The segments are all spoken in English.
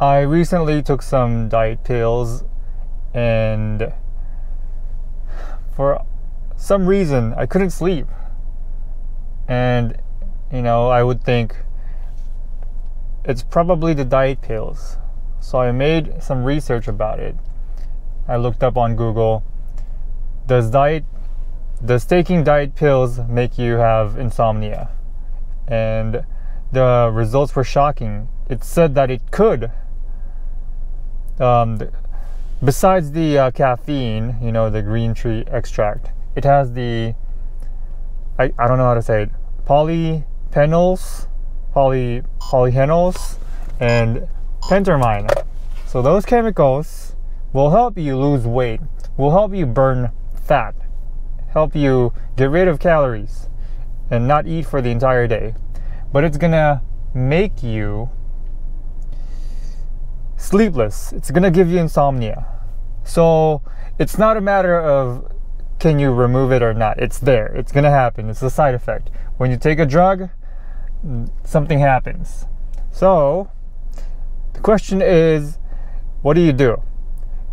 I recently took some diet pills and for some reason I couldn't sleep. And you know, I would think it's probably the diet pills. So I made some research about it. I looked up on Google does diet does taking diet pills make you have insomnia? And the results were shocking. It said that it could um, besides the uh, caffeine, you know, the green tea extract, it has the I, I don't know how to say it polyphenols, poly polyphenols, and phentermine. So those chemicals will help you lose weight, will help you burn fat, help you get rid of calories, and not eat for the entire day. But it's gonna make you sleepless. It's gonna give you insomnia. So it's not a matter of can you remove it or not. It's there. It's gonna happen. It's a side effect. When you take a drug, something happens. So the question is, what do you do?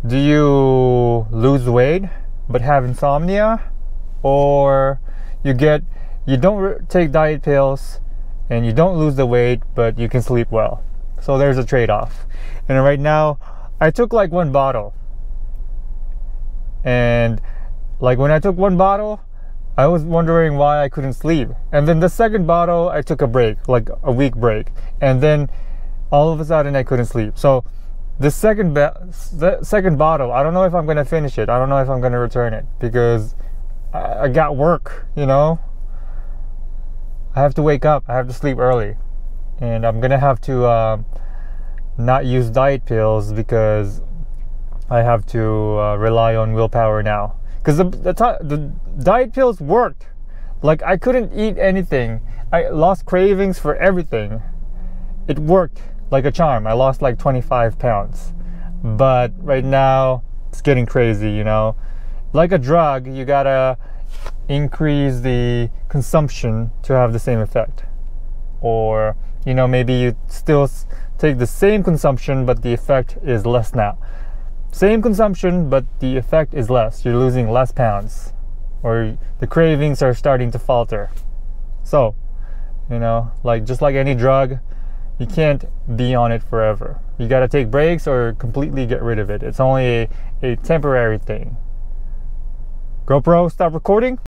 Do you lose weight but have insomnia, or you get you don't take diet pills and you don't lose the weight but you can sleep well? So there's a trade-off. And right now, I took like one bottle. And like when I took one bottle, I was wondering why I couldn't sleep. And then the second bottle, I took a break, like a week break. And then all of a sudden I couldn't sleep. So the second the second bottle, I don't know if I'm to finish it. I don't know if I'm to return it because I, I got work, you know. I have to wake up. I have to sleep early. And I'm to have to uh, not use diet pills because I have to uh, rely on willpower now. Because the, the, the diet pills worked. Like I couldn't eat anything. I lost cravings for everything. It worked like a charm. I lost like 25 pounds. But right now, it's getting crazy, you know. Like a drug, you gotta increase the consumption to have the same effect. Or, you know, maybe you still take the same consumption, but the effect is less now. Same consumption, but the effect is less. You're losing less pounds, or the cravings are starting to falter. So, you know, like just like any drug, you can't be on it forever. You got to take breaks or completely get rid of it. It's only a, a temporary thing. GoPro, stop recording.